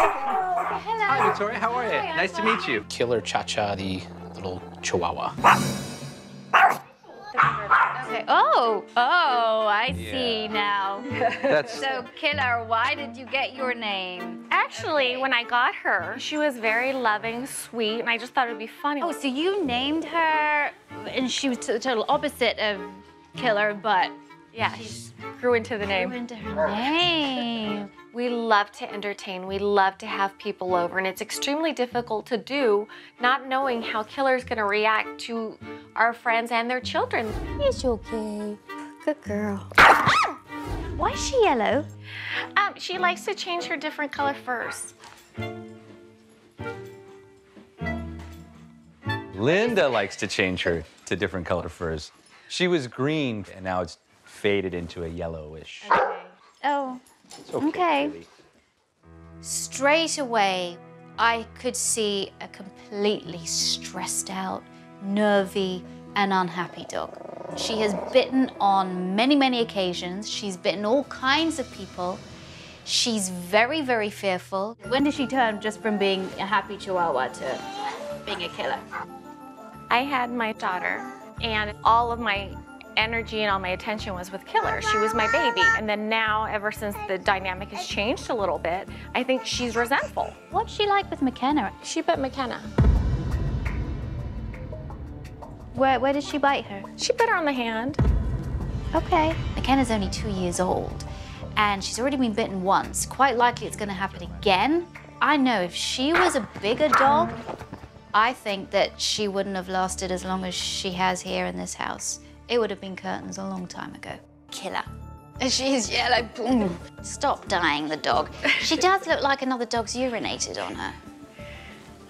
Hello. Hi, Victoria. How are you? Hi, nice to meet you. Killer Cha-Cha, the little chihuahua. Okay. Oh, oh, I see now. That's So, Killer, why did you get your name? Actually, when I got her, she was very loving, sweet, and I just thought it would be funny. Oh, so you named her, and she was the total opposite of Killer, but yeah, she grew into the grew name. into her name. We love to entertain. We love to have people over, and it's extremely difficult to do not knowing how Killer's going to react to our friends and their children. It's okay. Good girl. Why is she yellow? Um, she likes to change her different color furs. Linda likes to change her to different color furs. She was green, and now it's faded into a yellowish. Oh, It's okay. Okay. sweetie. straight away, I could see a completely stressed out, nervy, and unhappy dog. She has bitten on many, many occasions. She's bitten all kinds of people. She's very, very fearful. When did she turn just from being a happy chihuahua to being a killer? I had my daughter, and all of my energy and all my attention was with Killer. She was my baby. And then now, ever since the dynamic has changed a little bit, I think she's resentful. What's she like with McKenna? She bit McKenna. Where, where did she bite her? She bit her on the hand. Okay. McKenna's only two years old, and she's already been bitten once. Quite likely it's going to happen again. I know if she was a bigger dog, I think that she wouldn't have lasted as long as she has here in this house. It would have been curtains a long time ago. Killer. She's yellow. Boom. Stop dying, the dog. She does look like another dog's urinated on her.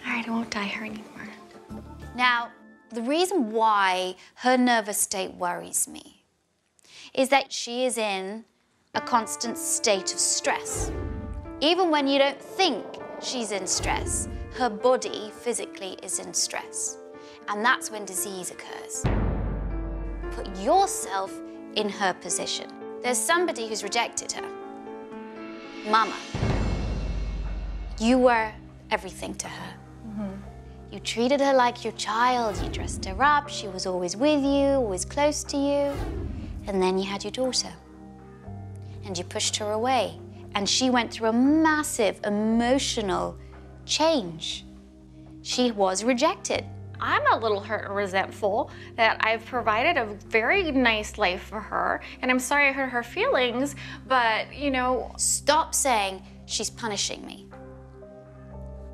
All right, I won't dye her anymore. Now, the reason why her nervous state worries me is that she is in a constant state of stress. Even when you don't think she's in stress, her body physically is in stress. And that's when disease occurs. Put yourself in her position. There's somebody who's rejected her. Mama. You were everything to her. Mm-hmm. You treated her like your child. You dressed her up. She was always with you, always close to you. And then you had your daughter. And you pushed her away. And she went through a massive emotional change. She was rejected. I'm a little hurt and resentful that I've provided a very nice life for her, and I'm sorry I hurt her feelings, but you know, Stop saying she's punishing me.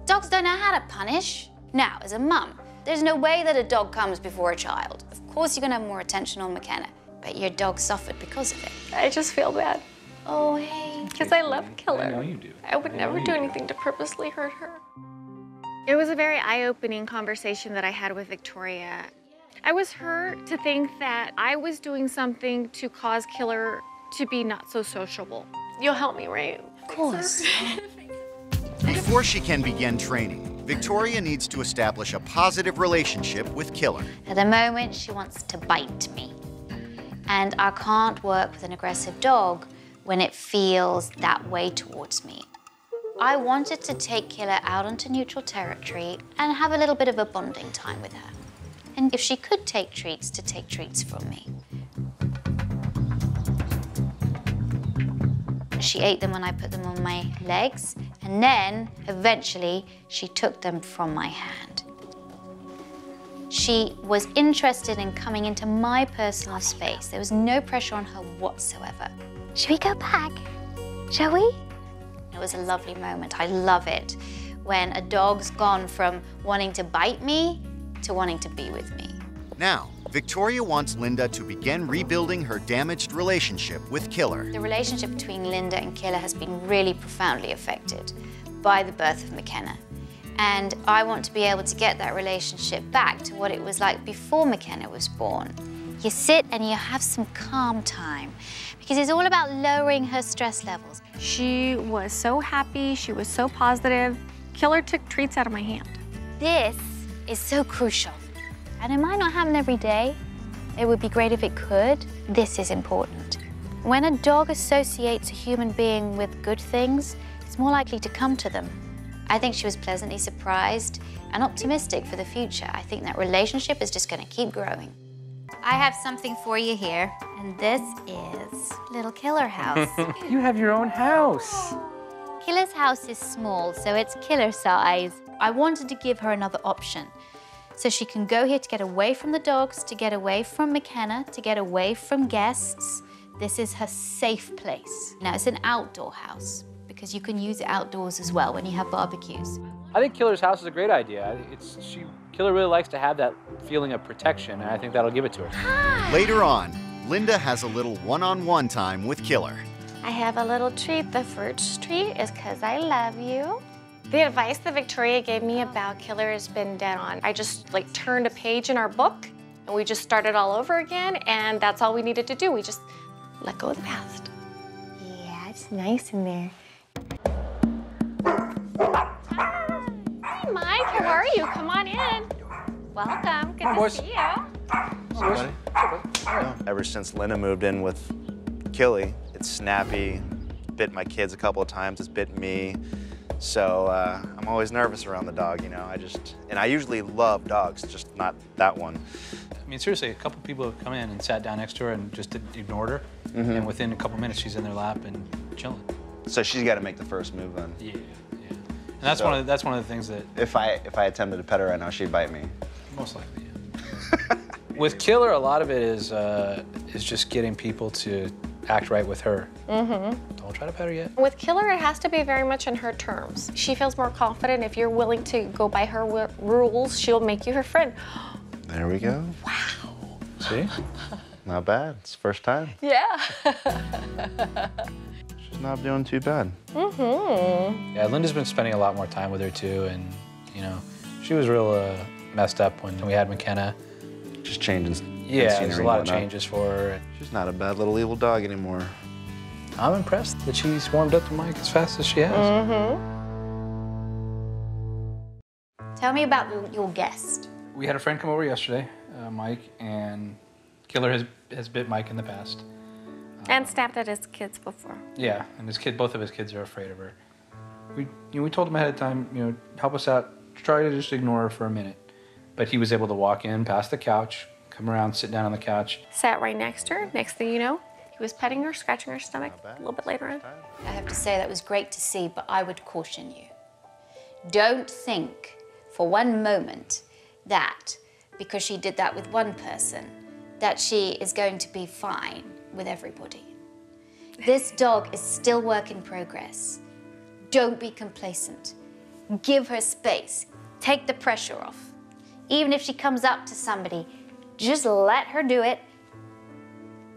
Dogs don't know how to punish. Now, as a mum, there's no way that a dog comes before a child. Of course, you're gonna have more attention on McKenna, but your dog suffered because of it. I just feel bad Oh, hey. because I love Killer. I know you do. I would I never you do do. anything to purposely hurt her. It was a very eye opening conversation that I had with Victoria. I was hurt to think that I was doing something to cause Killer to be not so sociable. You'll help me, right? Of course. Before she can begin training, Victoria needs to establish a positive relationship with Killer. At the moment, she wants to bite me. And I can't work with an aggressive dog when it feels that way towards me. I wanted to take Killer out onto neutral territory and have a little bit of a bonding time with her. And if she could take treats, to take treats from me. She ate them when I put them on my legs, and then eventually she took them from my hand. She was interested in coming into my personal space. There was no pressure on her whatsoever. Should we go back? Shall we? It was a lovely moment. I love it when a dog's gone from wanting to bite me to wanting to be with me. Now, Victoria wants Linda to begin rebuilding her damaged relationship with Killer. The relationship between Linda and Killer has been really profoundly affected by the birth of McKenna. And I want to be able to get that relationship back to what it was like before McKenna was born. You sit and you have some calm time because it's all about lowering her stress levels. She was so happy, she was so positive. Killer took treats out of my hand. This is so crucial. And it might not happen every day. It would be great if it could. This is important. When a dog associates a human being with good things, it's more likely to come to them. I think she was pleasantly surprised and optimistic for the future. I think that relationship is just going to keep growing. I have something for you here, and this is Little Killer House. You have your own house. Killer's house is small, so it's killer size. I wanted to give her another option. So she can go here to get away from the dogs, to get away from McKenna, to get away from guests. This is her safe place. Now, it's an outdoor house because you can use it outdoors as well when you have barbecues. I think Killer's house is a great idea. It's she Killer really likes to have that feeling of protection, and I think that'll give it to her. Later on, Linda has a little one on one time with Killer. I have a little treat. The first treat is because I love you. The advice that Victoria gave me about Killer has been dead on. I just like turned a page in our book and we just started all over again and that's all we needed to do. We just let go of the past. Yeah, it's nice in there. Hi, Mike. How are you? Come on in. Welcome. Good to boys. see you. Ever since Linda moved in with Killy, it's snappy. Bit my kids a couple of times. It's bit me. So uh, I'm always nervous around the dog, you know. I just and I usually love dogs, just not that one. I mean, seriously, a couple people have come in and sat down next to her and just ignored her, and within a couple minutes, she's in their lap and chilling. So she's got to make the first move then. Yeah, yeah. And that's So- one of the, that's one of the things that If I if I attempted to pet her right now, she'd bite me. Most likely. Yeah. with Killer, a lot of it is uh, is just getting people to act right with her. Mm-hmm. Don't try to pet her yet. With Killer, it has to be very much in her terms. She feels more confident. If you're willing to go by her wi- rules, she'll make you her friend. There we go. Wow. See? Not bad. It's the first time. Yeah. She's not doing too bad. Yeah, Linda's been spending a lot more time with her too, and you know, she was real uh, messed up when we had McKenna. Just changing. Yeah, scenery there's a lot of changes for her. She's not a bad little evil dog anymore. I'm impressed that she's warmed up to Mike as fast as she has. Mm-hmm. Tell me about your guest. We had a friend come over yesterday, uh, Mike, and Killer has has bit Mike in the past. and snapped at his kids before. Yeah, and his kid, both of his kids are afraid of her. We, you know, we told him ahead of time, you know, help us out, try to just ignore her for a minute. But he was able to walk in past the couch, come around, sit down on the couch. Sat right next to her. Next thing you know, he was petting her, scratching her stomach a little bit later on. I have to say that was great to see, but I would caution you. Don't think for one moment that because she did that with one person, that she is going to be fine with everybody. This dog is still work in progress. Don't be complacent. Give her space. Take the pressure off. Even if she comes up to somebody, just let her do it.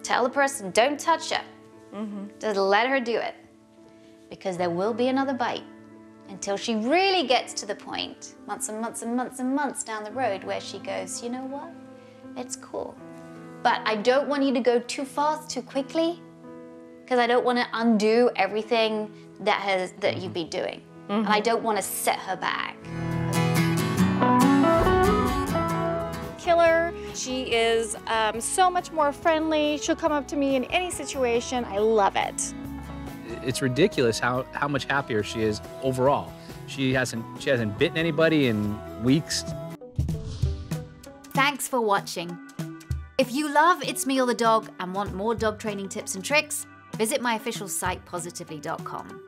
Tell the person, don't touch her. Mm-hmm. Just let her do it because there will be another bite until she really gets to the point, months and months and months and months down the road, where she goes, you know what? It's cool. But I don't want you to go too fast, too quickly, because I don't want to undo everything that has that you've been doing, and I mm-hmm. don't want to set her back. Is um, so much more friendly. She'll come up to me in any situation. I love it. It's ridiculous how, how much happier she is overall. She hasn't she hasn't bitten anybody in weeks. Thanks for watching. If you love It's Me or the Dog and want more dog training tips and tricks, visit my official site positively.com.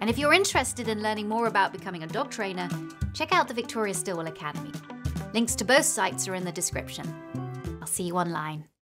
And if you're interested in learning more about becoming a dog trainer, check out the Victoria Stilwell Academy. Links to both sites are in the description. I'll see you online.